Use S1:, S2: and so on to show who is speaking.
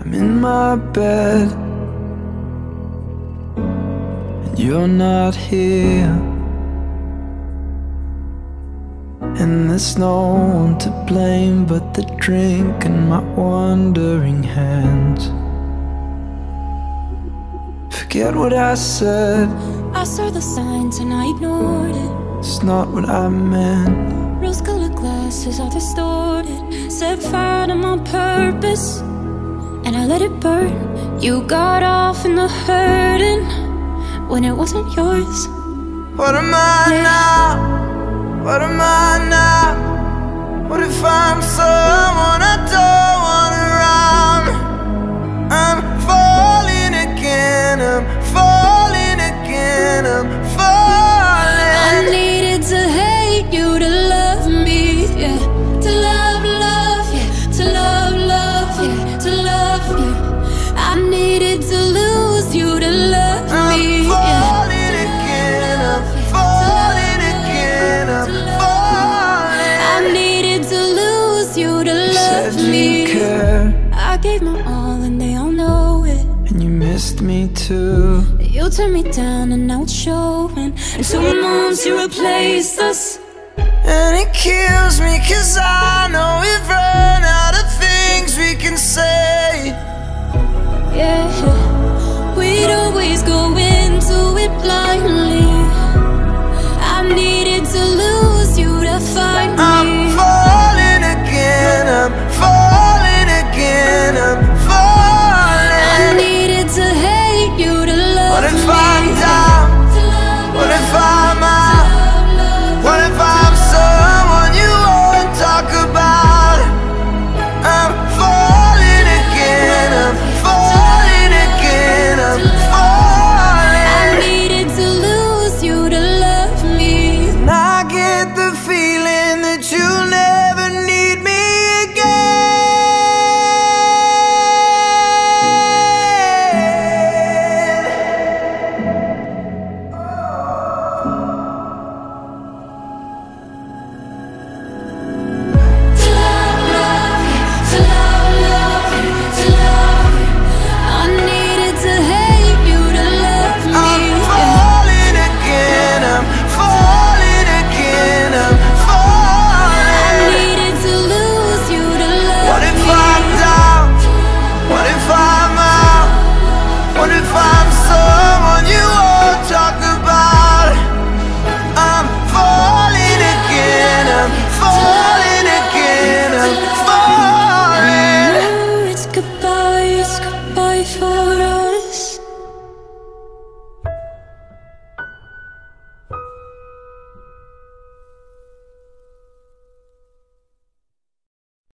S1: I'm in my bed. And you're not here. And there's no one to blame but the drink and my wandering hands. Forget what I said.
S2: I saw the signs and I ignored it.
S1: It's not what I meant.
S2: Rose colored glasses are distorted. Set fire to my purpose And I let it burn You got off in the hurting When it wasn't yours
S1: What am I now? What am I now? What if I'm someone
S2: gave my all and they all know it.
S1: and you missed me too
S2: You turned me down and now it's showing. And two months you replaced us.
S1: And it kills me cause I just by for us.